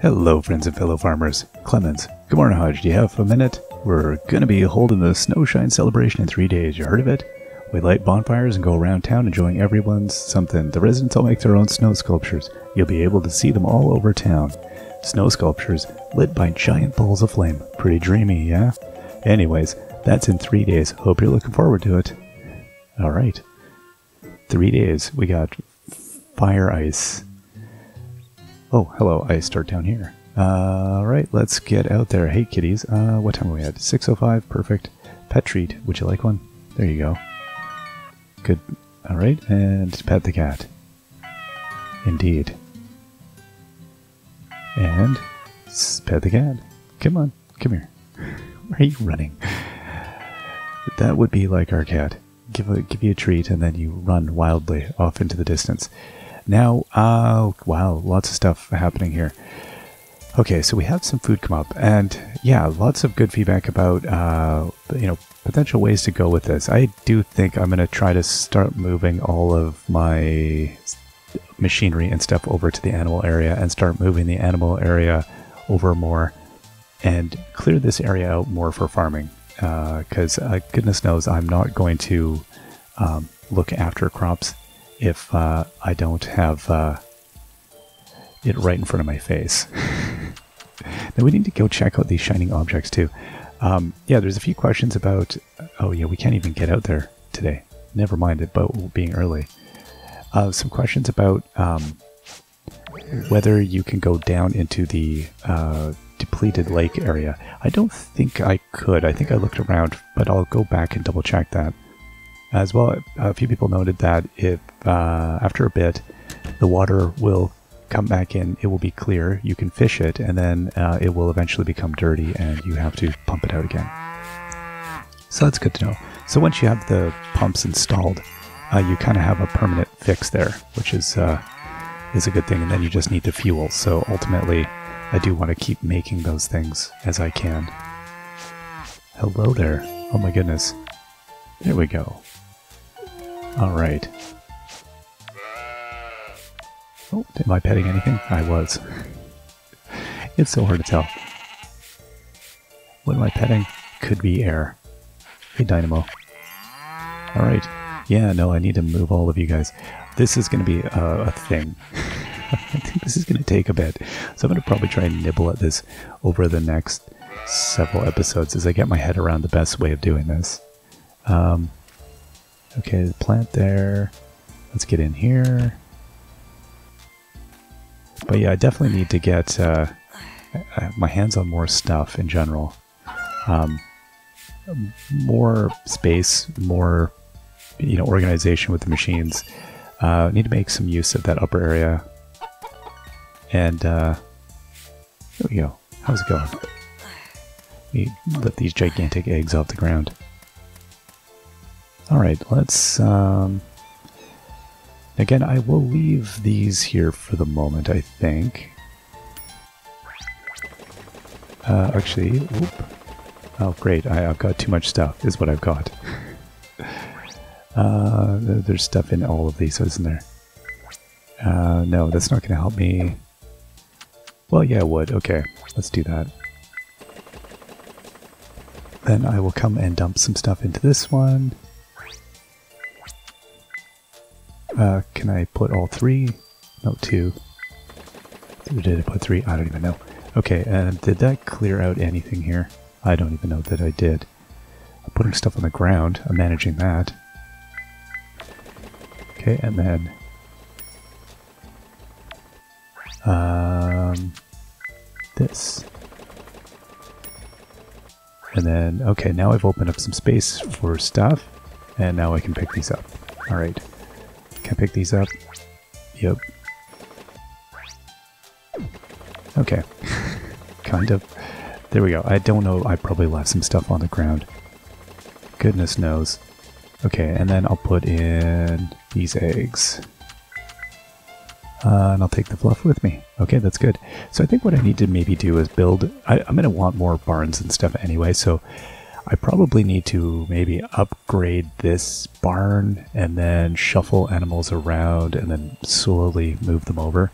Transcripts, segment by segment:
Hello, friends and fellow farmers. Clemens. Good morning, Hodge. Do you have a minute? We're to be holding the Snowshine celebration in three days. You heard of it? We light bonfires and go around town enjoying everyone's something. The residents all make their own snow sculptures. You'll be able to see them all over town. Snow sculptures lit by giant balls of flame. Pretty dreamy, yeah? Anyways, that's in three days. Hope you're looking forward to it. All right. Three days. We got fire ice. Oh, hello. I start down here. All right, let's get out there. Hey, kitties. Uh, what time are we at? 6.05. Perfect. Pet treat. Would you like one? There you go. Good. All right, and pet the cat. Indeed. And pet the cat. Come on. Come here. Where are you running? That would be like our cat. Give a give you a treat and then you run wildly off into the distance. Now, uh, wow, lots of stuff happening here. Okay, so we have some food come up, and yeah, lots of good feedback about uh, you know potential ways to go with this. I do think I'm going to try to start moving all of my machinery and stuff over to the animal area and start moving the animal area over more and clear this area out more for farming because uh, uh, goodness knows I'm not going to um, look after crops if uh, I don't have uh, it right in front of my face. now we need to go check out these shining objects too. Um, yeah, there's a few questions about. Oh yeah, we can't even get out there today. Never mind it about being early. Uh, some questions about um, whether you can go down into the uh, depleted lake area. I don't think I could. I think I looked around, but I'll go back and double check that. As well, a few people noted that if uh, after a bit, the water will come back in, it will be clear, you can fish it, and then uh, it will eventually become dirty and you have to pump it out again. So that's good to know. So once you have the pumps installed, uh, you kind of have a permanent fix there, which is uh, is a good thing. And then you just need the fuel. So ultimately, I do want to keep making those things as I can. Hello there. Oh my goodness. There we go. All right. Oh, am I petting anything? I was. it's so hard to tell. What am I petting? Could be air. Hey, Dynamo. Alright. Yeah, no, I need to move all of you guys. This is going to be a, a thing. I think this is going to take a bit. So I'm going to probably try and nibble at this over the next several episodes as I get my head around the best way of doing this. Um, okay, plant there. Let's get in here. But yeah, I definitely need to get uh, uh, my hands on more stuff in general. Um, more space, more you know organization with the machines. Uh, need to make some use of that upper area. And uh, there we go. How's it going? Lift these gigantic eggs off the ground. All right, let's um, Again, I will leave these here for the moment, I think. Uh, actually, whoop. Oh, great. I, have got too much stuff, is what I've got. uh, there's stuff in all of these, isn't there? Uh, no, that's not going to help me. Well, yeah, it would. Okay, let's do that. Then I will come and dump some stuff into this one. Uh, can I put all three? No, two. Did I put three? I don't even know. Okay, and did that clear out anything here? I don't even know that I did. I'm putting stuff on the ground. I'm managing that. Okay, and then... Um, this. And then, okay, now I've opened up some space for stuff, and now I can pick these up. Alright. Can I pick these up? Yep. Okay. kind of. There we go. I don't know. I probably left some stuff on the ground. Goodness knows. Okay, and then I'll put in these eggs. Uh, and I'll take the fluff with me. Okay, that's good. So I think what I need to maybe do is build... I, I'm going to want more barns and stuff anyway, so I probably need to maybe upgrade this barn and then shuffle animals around and then slowly move them over.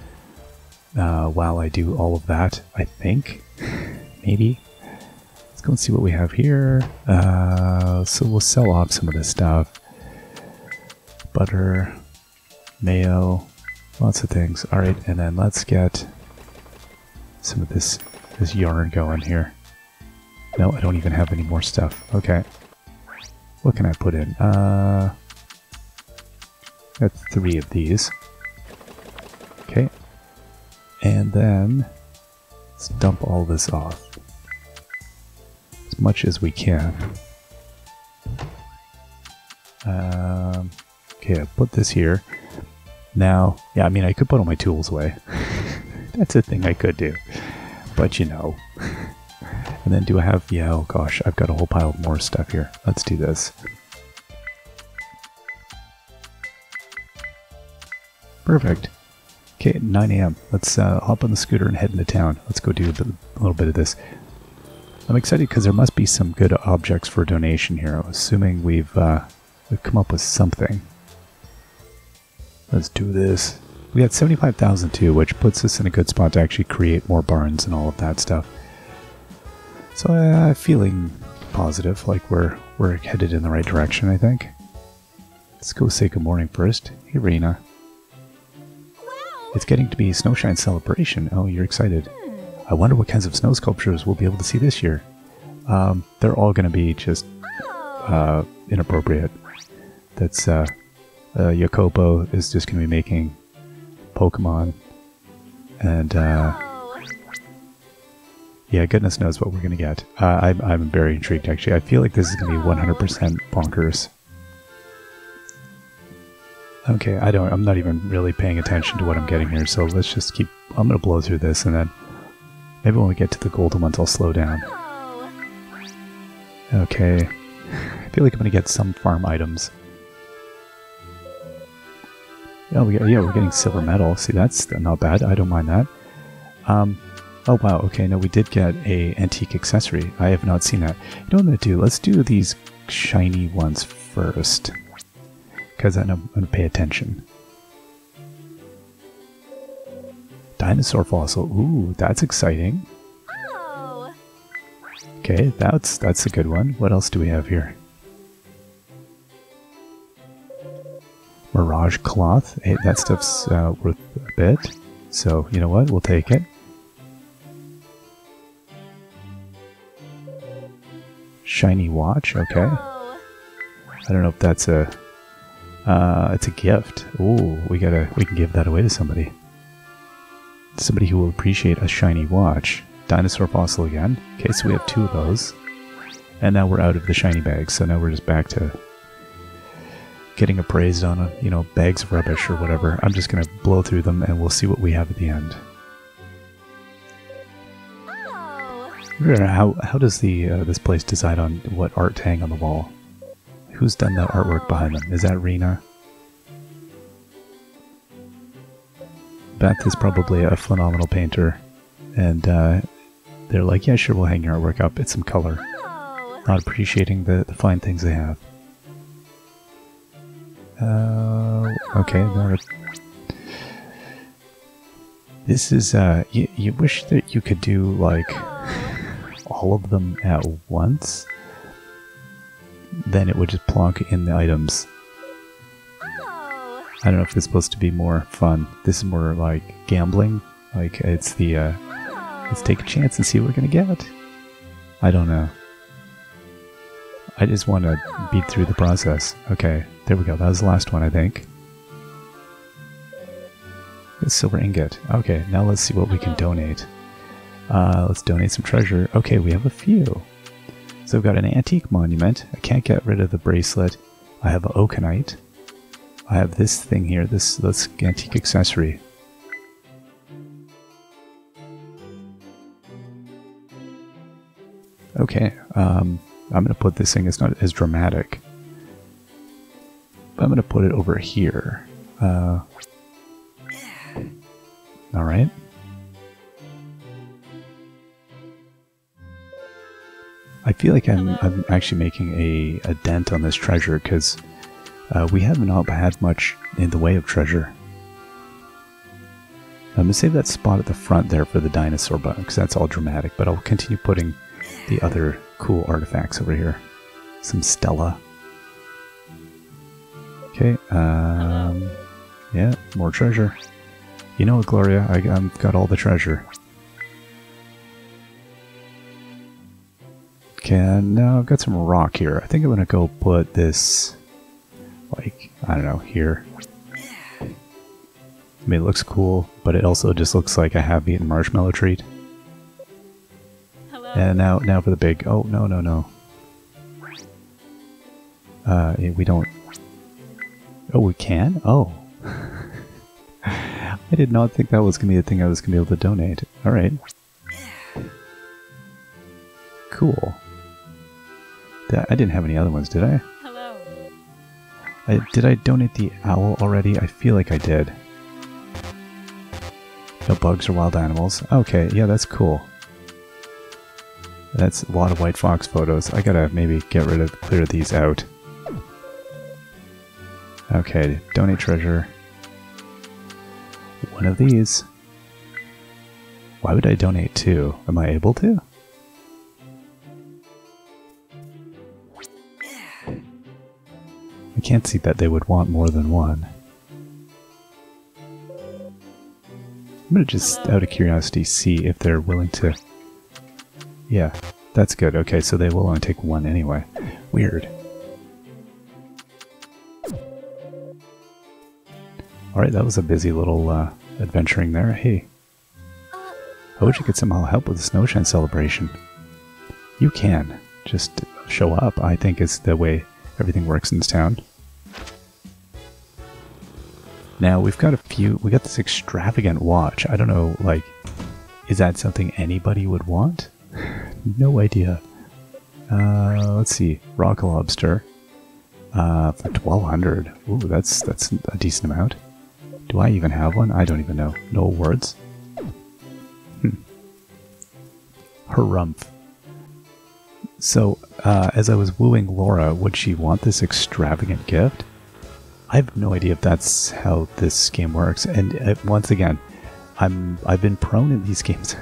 uh, while I do all of that, I think. Maybe. Let's go and see what we have here. Uh, so we'll sell off some of this stuff. Butter, mayo, lots of things. Alright, and then let's get some of this, this yarn going here. No, I don't even have any more stuff. Okay. What can I put in? Uh, got three of these. Okay. And then let's dump all this off. As much as we can. Um, okay, I put this here. Now, yeah, I mean, I could put all my tools away. That's a thing I could do. But you know. and then do I have, yeah, oh gosh, I've got a whole pile of more stuff here. Let's do this. Perfect. Okay, 9 a.m. Let's uh, hop on the scooter and head into town. Let's go do a, bit, a little bit of this. I'm excited because there must be some good objects for donation here. I'm assuming we've, uh, we've come up with something. Let's do this. We got 75,000 too, which puts us in a good spot to actually create more barns and all of that stuff. So I'm uh, feeling positive, like we're we're headed in the right direction, I think. Let's go say good morning first. Hey, Rena. It's getting to be Snowshine Celebration. Oh, you're excited. I wonder what kinds of snow sculptures we'll be able to see this year. Um, they're all going to be just uh, inappropriate. That's uh, uh, Jacopo is just going to be making Pokemon, and uh, yeah, goodness knows what we're going to get. Uh, I'm, I'm very intrigued, actually. I feel like this is going to be 100% bonkers. Okay, I don't, I'm not even really paying attention to what I'm getting here, so let's just keep, I'm going to blow through this, and then maybe when we get to the golden ones, I'll slow down. Okay, I feel like I'm going to get some farm items. Yeah, we yeah, we're getting silver medal. See, that's not bad. I don't mind that. Um, oh wow, okay, no, we did get a antique accessory. I have not seen that. You know what I'm gonna do? Let's do these shiny ones first, because I'm gonna pay attention. Dinosaur fossil. Ooh, that's exciting. Okay, that's that's a good one. What else do we have here? Mirage cloth. Hey, that stuff's uh, worth a bit. So, you know what? We'll take it. Shiny watch. Okay. I don't know if that's a... Uh, it's a gift. Ooh, we gotta... We can give that away to somebody. Somebody who will appreciate a shiny watch. Dinosaur fossil again. Okay, so we have two of those. And now we're out of the shiny bags, so now we're just back to getting appraised on, a, you know, bags of rubbish or whatever. I'm just to blow through them and we'll see what we have at the end. How, how does the uh, this place decide on what art to hang on the wall? Who's done that artwork behind them? Is that Rena? Beth is probably a phenomenal painter. And uh, they're like, yeah, sure, we'll hang your artwork up. It's some color. Not appreciating the, the fine things they have. Uh, okay, This is, uh, you, you wish that you could do, like, all of them at once? Then it would just plonk in the items. I don't know if it's supposed to be more fun. This is more like gambling. Like, it's the, uh, let's take a chance and see what we're gonna get. I don't know. I just want to beat through the process. Okay, there we go. That was the last one, I think. A silver ingot. Okay, now let's see what we can donate. Uh, let's donate some treasure. Okay, we have a few. So we've got an antique monument. I can't get rid of the bracelet. I have an oakenite. I have this thing here, this, this antique accessory. Okay, um, I'm going to put this thing, it's not as dramatic. But I'm going to put it over here. Uh, Alright. I feel like I'm, I'm actually making a, a dent on this treasure because uh, we have not had much in the way of treasure. I'm going to save that spot at the front there for the dinosaur button because that's all dramatic, but I'll continue putting the other cool artifacts over here. Some Stella. Okay, um, yeah, more treasure. You know what, Gloria? I, I've got all the treasure. And now I've got some rock here. I think I'm gonna go put this, like, I don't know, here. I mean, it looks cool, but it also just looks like a half-eaten marshmallow treat. Hello. And now, now for the big. Oh no, no, no. Uh, eh, we don't. Oh, we can. Oh, I did not think that was gonna be a thing I was gonna be able to donate. All right. Cool. I didn't have any other ones, did I? Hello. I, did I donate the owl already? I feel like I did. No bugs or wild animals. Okay, yeah, that's cool. That's a lot of white fox photos. I gotta maybe get rid of, clear these out. Okay, donate treasure. One of these. Why would I donate two? Am I able to? I can't see that they would want more than one. I'm gonna just, out of curiosity, see if they're willing to... Yeah, that's good. Okay, so they will only take one anyway. Weird. Alright, that was a busy little uh, adventuring there. Hey, I wish I could somehow help with the Snowshine celebration. You can. Just show up, I think is the way everything works in this town. Now, we've got a few... We got this extravagant watch. I don't know, like... Is that something anybody would want? no idea. Uh, let's see. Rock lobster. Uh, for 1200 Ooh, that's, that's a decent amount. Do I even have one? I don't even know. No words. Hmm. Harumph. So, uh, as I was wooing Laura, would she want this extravagant gift? I have no idea if that's how this game works. And uh, once again, I'm I've been prone in these games.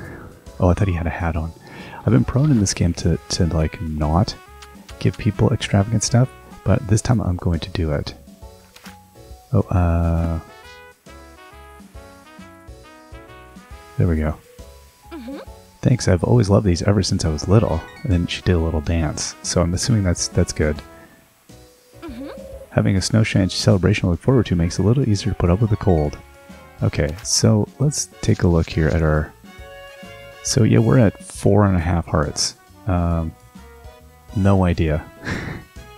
oh, I thought he had a hat on. I've been prone in this game to to like not give people extravagant stuff, but this time I'm going to do it. Oh, uh, there we go. Thanks. I've always loved these ever since I was little. And then she did a little dance, so I'm assuming that's that's good. Having a snowshine celebration to look forward to makes it a little easier to put up with the cold. Okay, so let's take a look here at our. So yeah, we're at four and a half hearts. Um, no idea.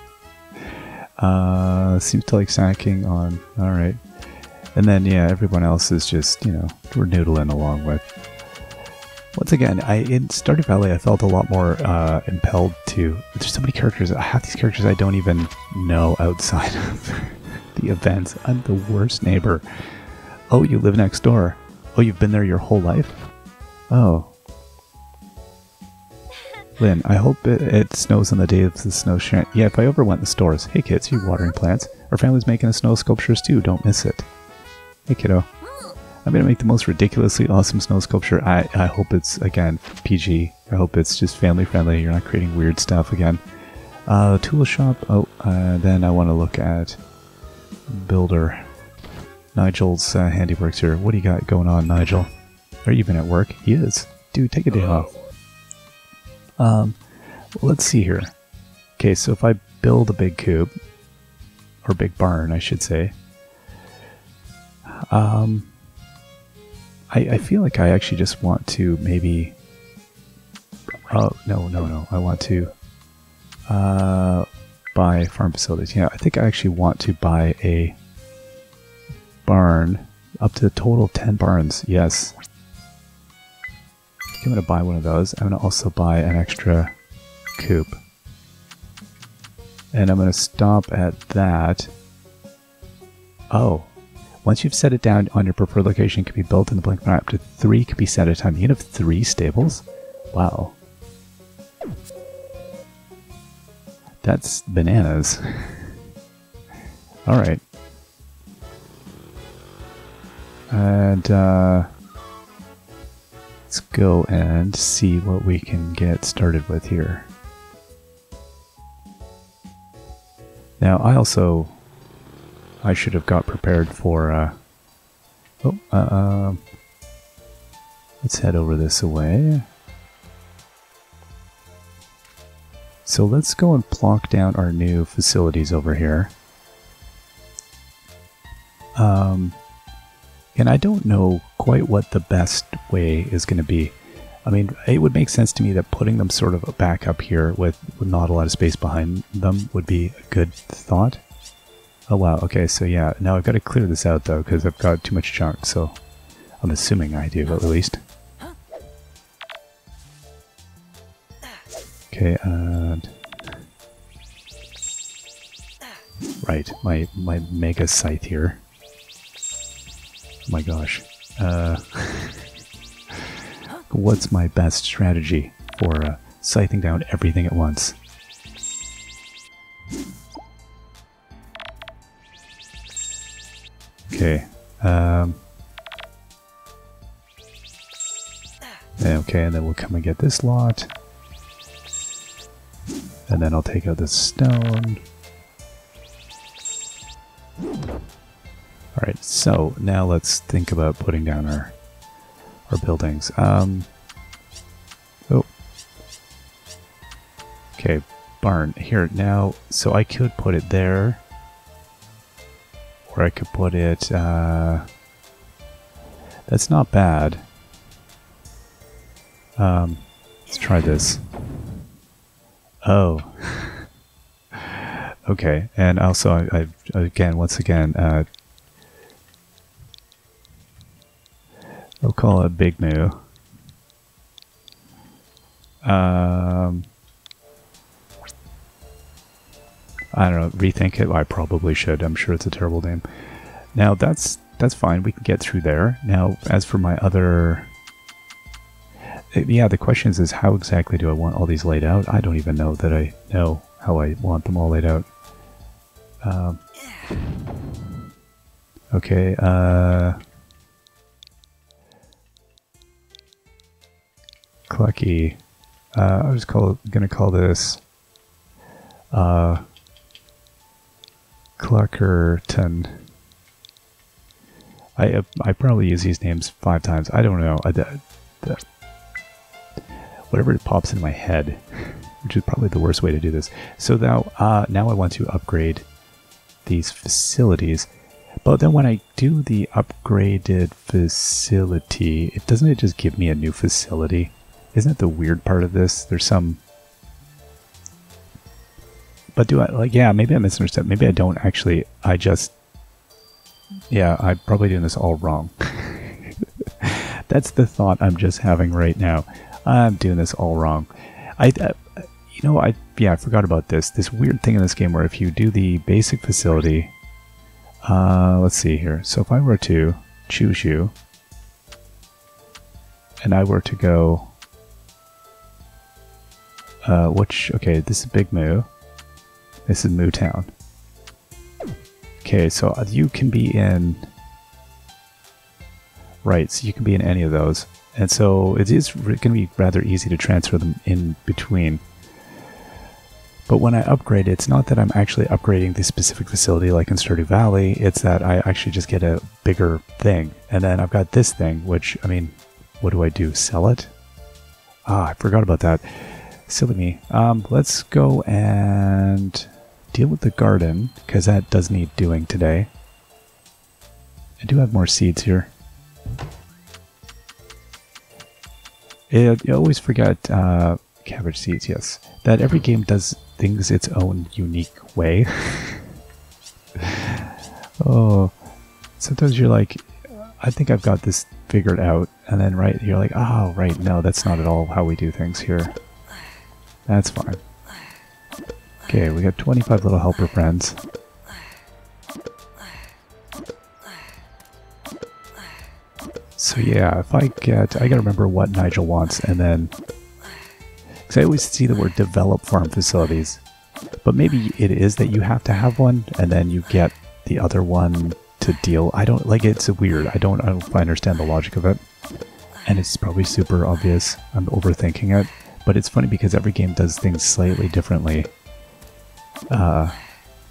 uh, seems to like snacking on. All right, and then yeah, everyone else is just you know we're noodling along with. Once again, I in Stardew Valley, I felt a lot more uh, impelled to. There's so many characters. I have these characters I don't even know outside of the events. I'm the worst neighbor. Oh, you live next door. Oh, you've been there your whole life. Oh, Lynn, I hope it, it snows on the day of the snow shine. Yeah, if I ever went the stores. Hey kids, you watering plants? Our family's making a snow sculptures too. Don't miss it. Hey kiddo. I'm gonna make the most ridiculously awesome snow sculpture. I, I hope it's again PG. I hope it's just family friendly. You're not creating weird stuff again. Uh, tool shop. Oh, uh, then I want to look at builder. Nigel's uh, handiworks here. What do you got going on, Nigel? Are you even at work? He is. Dude, take a day off. Um, let's see here. Okay, so if I build a big coop, or big barn, I should say. Um, I, I feel like I actually just want to maybe. Oh no no no! I want to uh, buy farm facilities. Yeah, I think I actually want to buy a barn up to a total of ten barns. Yes. I'm gonna buy one of those. I'm gonna also buy an extra coop, and I'm gonna stop at that. Oh, once you've set it down on your preferred location, it can be built in the blink of an eye. Up to three can be set at a time. You can have three stables? Wow. That's bananas. Alright. And, uh, let's go and see what we can get started with here. Now, I also, I should have got prepared for, uh, oh, uh, uh, let's head over this way. So let's go and plonk down our new facilities over here. Um, and I don't know quite what the best way is going to be. I mean, it would make sense to me that putting them sort of back up here with, with not a lot of space behind them would be a good thought. Oh wow, okay, so yeah, now I've got to clear this out though, because I've got too much junk, so I'm assuming I do, at least. Okay, and... Right, my, my mega scythe here. Oh my gosh. Uh, what's my best strategy for uh, scything down everything at once? Okay. Um, okay, and then we'll come and get this lot. And then I'll take out this stone. Alright, so now let's think about putting down our our buildings. Um, oh. Okay, barn. Here, now, so I could put it there. Or I could put it, uh, that's not bad. Um, let's try this. Oh. okay, and also, I, I, again, once again, uh, I'll call it Big Moo. Um, I don't know. Rethink it. I probably should. I'm sure it's a terrible name. Now that's that's fine. We can get through there. Now, as for my other, eh, yeah, the question is, is how exactly do I want all these laid out? I don't even know that I know how I want them all laid out. Um, okay. Uh. Clucky. Uh, I was call, gonna call this uh, Cluckerton. I uh, I probably use these names five times. I don't know. I, the, the, whatever pops in my head, which is probably the worst way to do this. So now, uh, now I want to upgrade these facilities. But then when I do the upgraded facility, it doesn't it just give me a new facility? Isn't that the weird part of this? There's some... But do I, like, yeah, maybe I misunderstood. Maybe I don't actually, I just... Yeah, I'm probably doing this all wrong. That's the thought I'm just having right now. I'm doing this all wrong. I, uh, you know, I, yeah, I forgot about this. This weird thing in this game where if you do the basic facility, uh, let's see here. So if I were to choose you, and I were to go uh, which, okay, this is Big Moo. This is Moo Town. Okay, so you can be in... Right, so you can be in any of those. And so it is going to be rather easy to transfer them in between. But when I upgrade, it's not that I'm actually upgrading the specific facility like in Stardew Valley, it's that I actually just get a bigger thing. And then I've got this thing, which, I mean, what do I do? Sell it? Ah, I forgot about that. Silly me. Um, let's go and deal with the garden, because that does need doing today. I do have more seeds here. You always forget uh, cabbage seeds, yes. That every game does things its own unique way. oh, sometimes you're like, I think I've got this figured out, and then right, you're like, oh, right, no, that's not at all how we do things here. That's fine. Okay, we got 25 little helper friends. So yeah, if I get, I gotta remember what Nigel wants, and then, because I always see the word develop farm facilities, but maybe it is that you have to have one, and then you get the other one to deal. I don't, like, it's weird. I don't, I don't understand the logic of it. and it's probably super obvious. I'm overthinking it, but it's funny because every game does things slightly differently. Uh,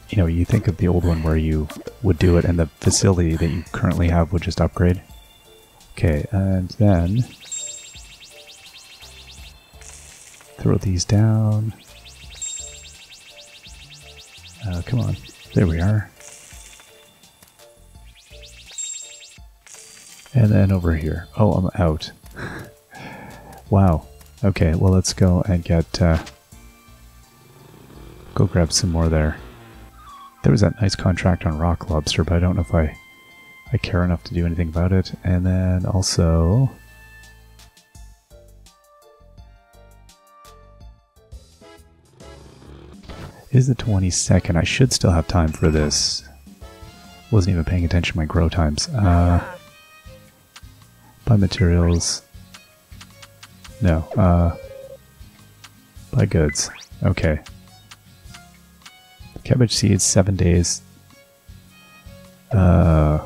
you know, you think of the old one where you would do it and the facility that you currently have would just upgrade. Okay, and then throw these down. Uh, come on. There we are. And then over here. Oh, I'm out. wow. Okay, well let's go and get... Uh, go grab some more there. There was that nice contract on rock lobster, but I don't know if I, I care enough to do anything about it. And then also... is the 22nd. I should still have time for this. Wasn't even paying attention to my grow times. Uh, buy materials. No. Uh, buy goods. Okay. Cabbage seeds, seven days. Uh,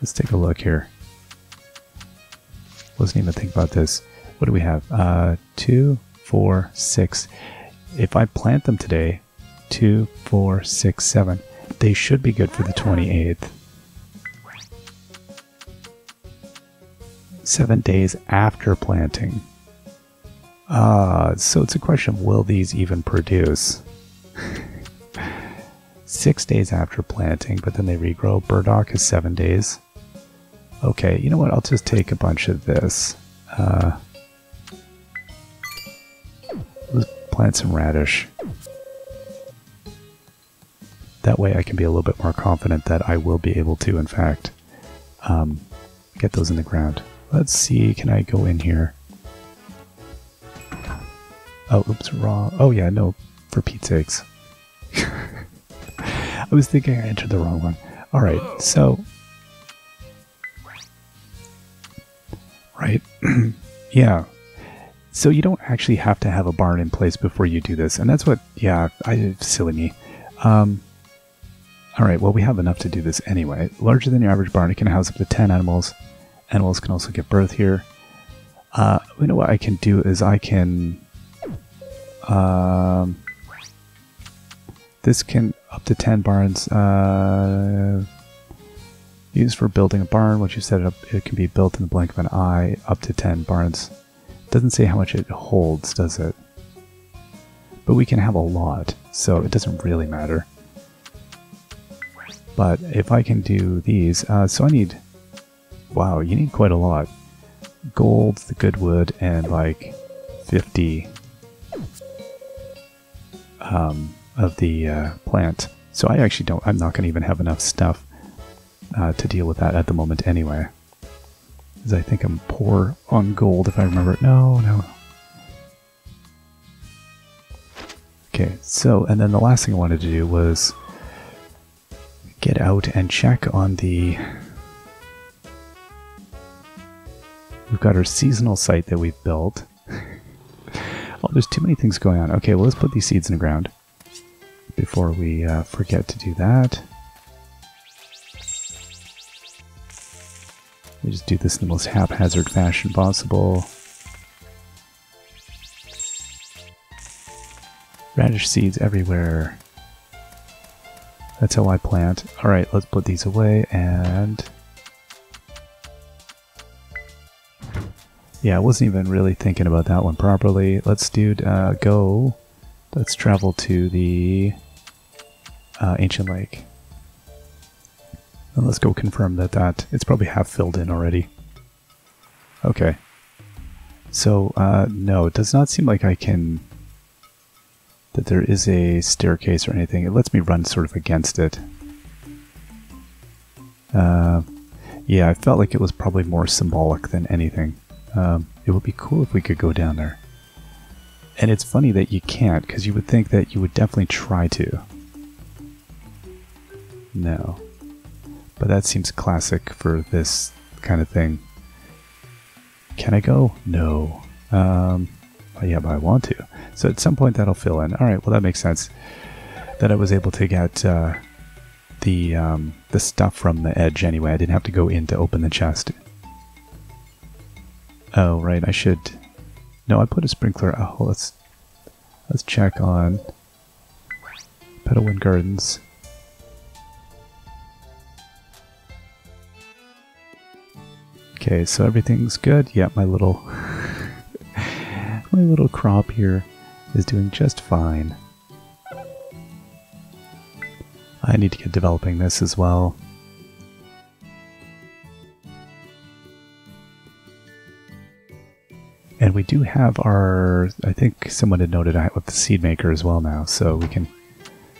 let's take a look here. Wasn't even think about this. What do we have? Uh, two, four, six. If I plant them today, two, four, six, seven, they should be good for the 28th. Seven days after planting. Uh, so it's a question of will these even produce? Six days after planting, but then they regrow. Burdock is seven days. Okay, you know what? I'll just take a bunch of this. Uh, let's plant some radish. That way I can be a little bit more confident that I will be able to, in fact, um, get those in the ground. Let's see, can I go in here? Oh, oops, wrong. Oh yeah, no, for Pete's sakes. I was thinking I entered the wrong one. Alright, so... Right? yeah. So you don't actually have to have a barn in place before you do this, and that's what, yeah, I silly me. Um, Alright, well we have enough to do this anyway. Larger than your average barn, it can house up to 10 animals. Animals can also give birth here. Uh, you know what I can do is I can um, this can up to 10 barns uh, used for building a barn. Once you set it up, it can be built in the blink of an eye. Up to 10 barns. Doesn't say how much it holds, does it? But we can have a lot, so it doesn't really matter. But if I can do these, uh, so I need, wow, you need quite a lot. Gold, the good wood, and like 50 um, of the uh, plant. So I actually don't, I'm not going to even have enough stuff uh, to deal with that at the moment anyway. Because I think I'm poor on gold if I remember. No, no. Okay, so, and then the last thing I wanted to do was get out and check on the... We've got our seasonal site that we've built. Oh, there's too many things going on. Okay, well, let's put these seeds in the ground before we uh, forget to do that. We just do this in the most haphazard fashion possible. Radish seeds everywhere. That's how I plant. Alright, let's put these away and Yeah, I wasn't even really thinking about that one properly. Let's do uh, go. Let's travel to the uh, ancient lake. And let's go confirm that that it's probably half filled in already. Okay. So uh, no, it does not seem like I can that there is a staircase or anything. It lets me run sort of against it. Uh, yeah, I felt like it was probably more symbolic than anything. Um, it would be cool if we could go down there. And it's funny that you can't, because you would think that you would definitely try to. No. But that seems classic for this kind of thing. Can I go? No. Um, yeah, but I want to. So at some point that'll fill in. Alright, well that makes sense. That I was able to get uh, the um, the stuff from the edge anyway. I didn't have to go in to open the chest. Oh, right, I should... No, I put a sprinkler... Oh, let's... Let's check on... Petalwind Gardens. Okay, so everything's good. Yeah, my little... my little crop here is doing just fine. I need to get developing this as well. And we do have our, I think someone had noted I have the seed maker as well now, so we can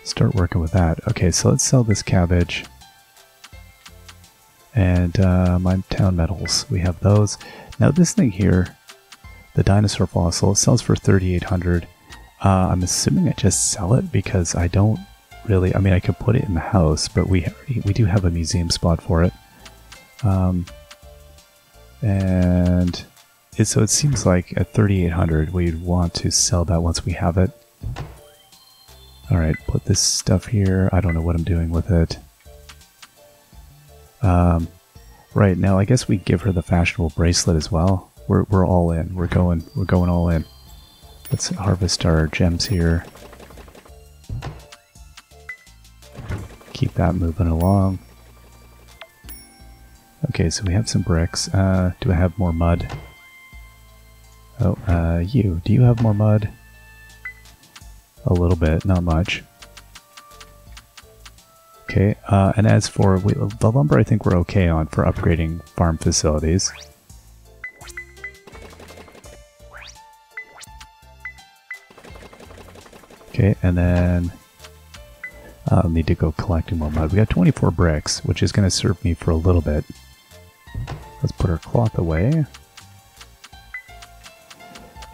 start working with that. Okay, so let's sell this cabbage. And uh, my town medals, we have those. Now this thing here, the dinosaur fossil, sells for 3800 uh, I'm assuming I just sell it because I don't really, I mean I could put it in the house, but we, we do have a museum spot for it. Um, and it, so it seems like at 3800 we'd want to sell that once we have it. Alright, put this stuff here. I don't know what I'm doing with it. Um, right, now I guess we give her the fashionable bracelet as well. We're, we're all in. We're going, we're going all in. Let's harvest our gems here. Keep that moving along. Okay, so we have some bricks. Uh, do I have more mud? Oh, uh, you. Do you have more mud? A little bit, not much. Okay, uh, and as for we, the lumber, I think we're okay on for upgrading farm facilities. Okay, and then I'll need to go collecting more mud. We got 24 bricks, which is going to serve me for a little bit. Let's put our cloth away.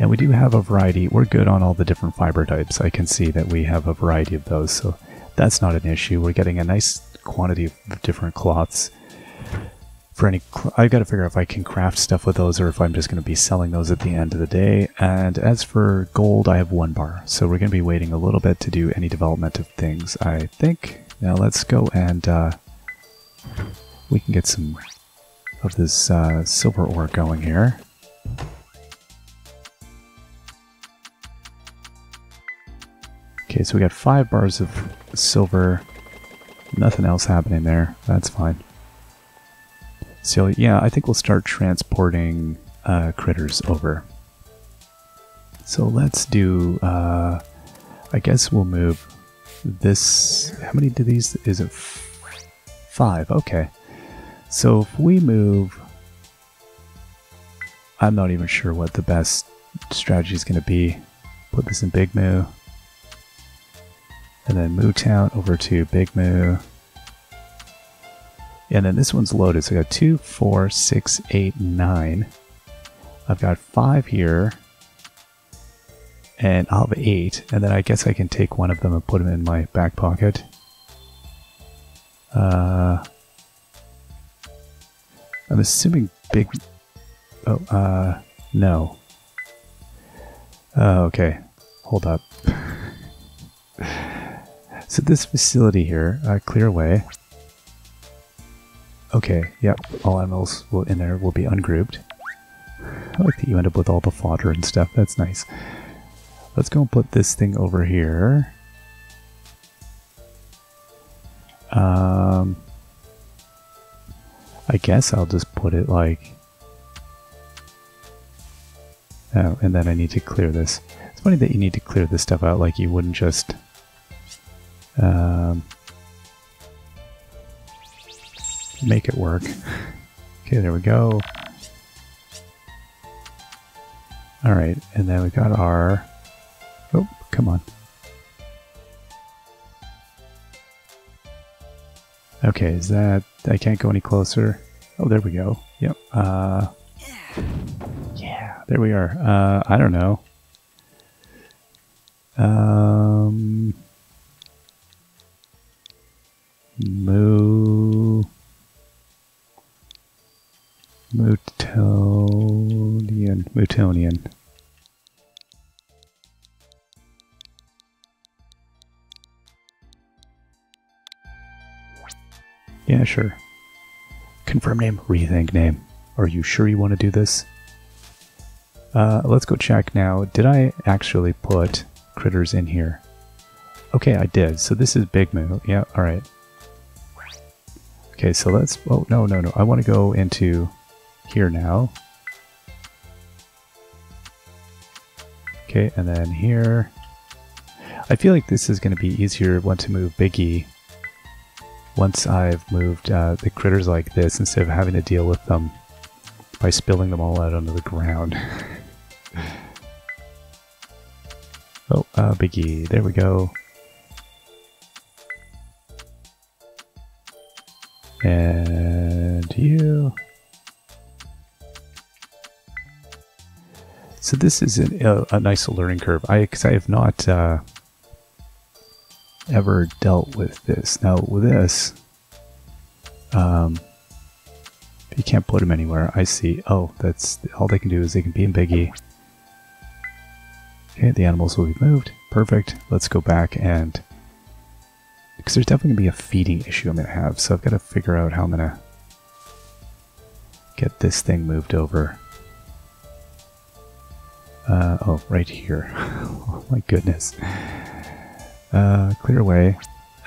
And we do have a variety. We're good on all the different fiber types. I can see that we have a variety of those, so that's not an issue. We're getting a nice quantity of different cloths. For any, I've got to figure out if I can craft stuff with those or if I'm just going to be selling those at the end of the day. And as for gold, I have one bar, so we're going to be waiting a little bit to do any development of things, I think. Now let's go and uh, we can get some of this uh, silver ore going here. Okay, so we got five bars of silver. Nothing else happening there. That's fine. So yeah, I think we'll start transporting uh, critters over. So let's do, uh, I guess we'll move this, how many do these, is it five? Okay. So if we move, I'm not even sure what the best strategy is going to be. Put this in Big Moo. And then Moo Town over to Big Moo. And then this one's loaded. So I got two, four, six, eight, nine. I've got five here. And I'll have eight. And then I guess I can take one of them and put them in my back pocket. Uh, I'm assuming big... Oh, uh, no. Uh, okay. Hold up. So this facility here, uh, clear away. Okay, yep, all animals will, in there will be ungrouped. I like that you end up with all the fodder and stuff, that's nice. Let's go and put this thing over here. Um, I guess I'll just put it like... Oh, and then I need to clear this. It's funny that you need to clear this stuff out like you wouldn't just um, make it work. Okay, there we go. Alright, and then we got our... Oh, come on. Okay, is that... I can't go any closer. Oh, there we go. Yep. Uh, yeah, there we are. Uh, I don't know. Um... Moo. Mutonian. Mutonian. Yeah, sure. Confirm name, rethink name. Are you sure you want to do this? Uh, let's go check now. Did I actually put critters in here? Okay, I did. So this is Big Moo. Yeah, alright. Okay, so let's... Oh, no, no, no. I want to go into here now. Okay, and then here. I feel like this is going to be easier once to move Biggie once I've moved uh, the critters like this instead of having to deal with them by spilling them all out onto the ground. oh, uh, Biggie, there we go. And you. So this is an, a, a, nice learning curve. I because I have not uh, ever dealt with this. Now with this, um, you can't put them anywhere. I see. Oh, that's all they can do is they can be in Biggie. Okay, the animals will be moved. Perfect. Let's go back and because there's definitely gonna be a feeding issue I'm gonna have, so I've got to figure out how I'm gonna get this thing moved over. Uh, oh, right here. oh my goodness. Uh, clear away.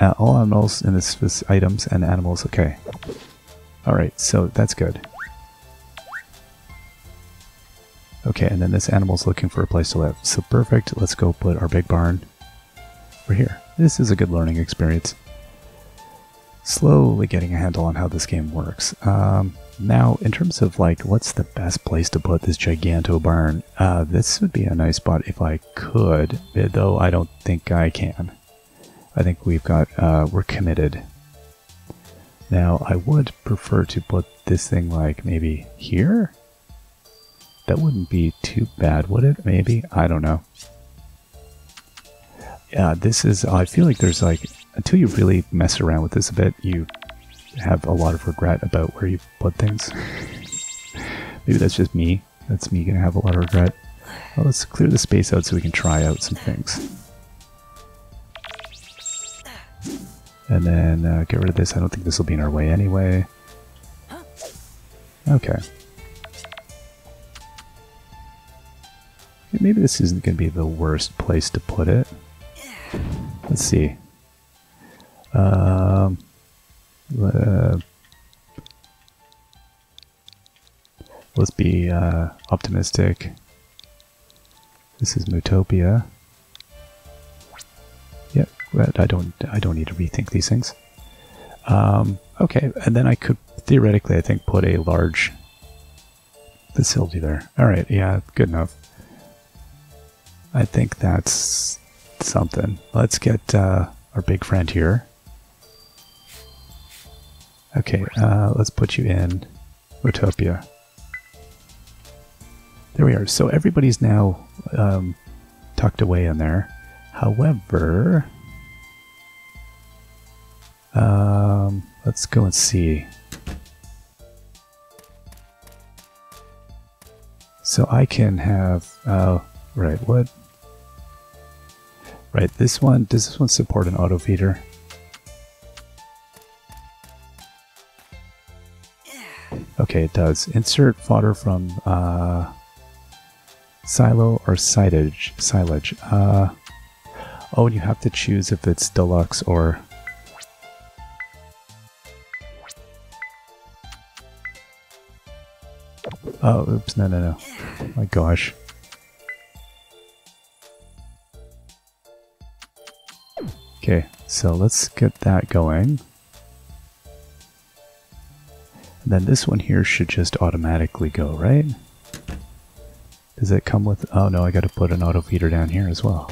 Uh, all animals in this, this items and animals. Okay. Alright, so that's good. Okay, and then this animal's looking for a place to live. So perfect. Let's go put our big barn over here. This is a good learning experience. Slowly getting a handle on how this game works. Um, now, in terms of like, what's the best place to put this Giganto barn? Uh, this would be a nice spot if I could, though I don't think I can. I think we've got, uh, we're committed. Now, I would prefer to put this thing like maybe here? That wouldn't be too bad, would it? Maybe? I don't know. Yeah, this is, I feel like there's like, until you really mess around with this a bit, you have a lot of regret about where you put things. Maybe that's just me. That's me gonna have a lot of regret. Well, let's clear the space out so we can try out some things. And then uh, get rid of this. I don't think this will be in our way anyway. Okay. Maybe this isn't going to be the worst place to put it. Let's see. Um, uh, let's be uh, optimistic. This is Mutopia. Yep, I don't. I don't need to rethink these things. Um, okay, and then I could theoretically, I think, put a large facility there. All right, yeah, good enough. I think that's something. Let's get uh, our big friend here. Okay, uh, let's put you in Utopia. There we are. So everybody's now um, tucked away in there. However, um, let's go and see. So I can have, uh, right, what? Right, this one, does this one support an auto feeder? Okay, it does. Insert fodder from uh, silo or silage. Silage. Uh, oh, and you have to choose if it's deluxe or. Oh, oops! No, no, no! My gosh. Okay, so let's get that going. And then this one here should just automatically go, right? Does it come with... Oh no, I gotta put an auto feeder down here as well.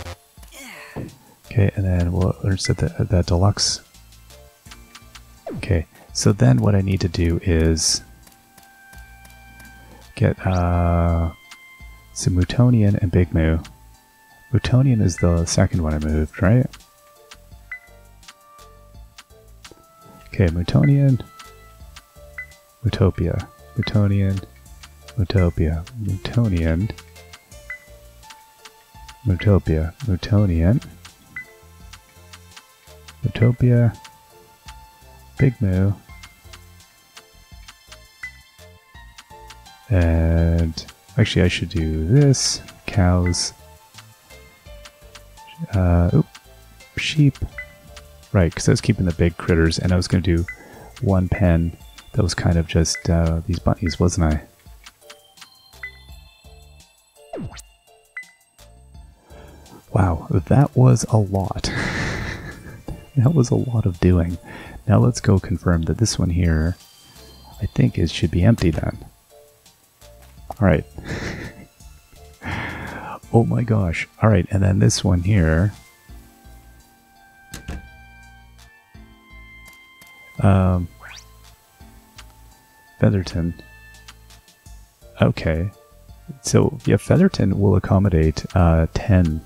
Okay, and then we'll set that, that deluxe. Okay, so then what I need to do is get uh, some Mootonian and Big Moo. Mootonian is the second one I moved, right? Okay, Mutonian, Utopia, Mutonian, Utopia, Mutonian, Utopia, Mutonian, Utopia, Big Moo, and actually I should do this, cows, uh, oop, sheep, Right, because I was keeping the big critters, and I was going to do one pen that was kind of just uh, these bunnies, wasn't I? Wow, that was a lot. that was a lot of doing. Now let's go confirm that this one here, I think it should be empty then. Alright. oh my gosh. Alright, and then this one here. Um, Featherton. Okay. So, yeah, Featherton will accommodate uh, 10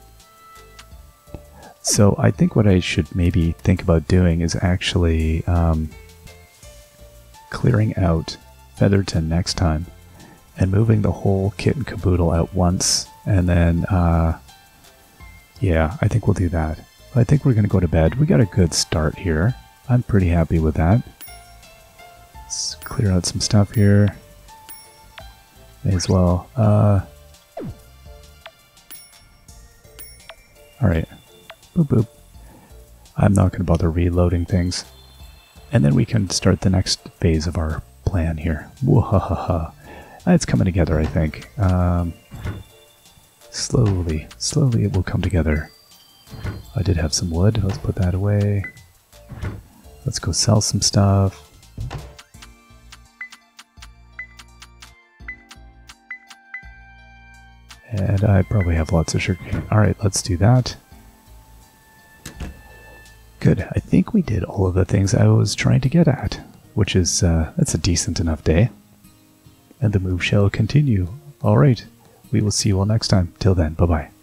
so I think what I should maybe think about doing is actually um, clearing out Featherton next time and moving the whole kit and caboodle out once. And then uh, yeah I think we'll do that. I think we're gonna go to bed. We got a good start here I'm pretty happy with that let's clear out some stuff here may as well uh, all right Boop boop. I'm not going to bother reloading things. And then we can start the next phase of our plan here. Wahaha. It's coming together, I think. Um, slowly, slowly it will come together. I did have some wood. Let's put that away. Let's go sell some stuff. And I probably have lots of sugar. Alright, let's do that. Good. I think we did all of the things I was trying to get at, which is, uh, that's a decent enough day. And the move shall continue. Alright, we will see you all next time. Till then, bye bye.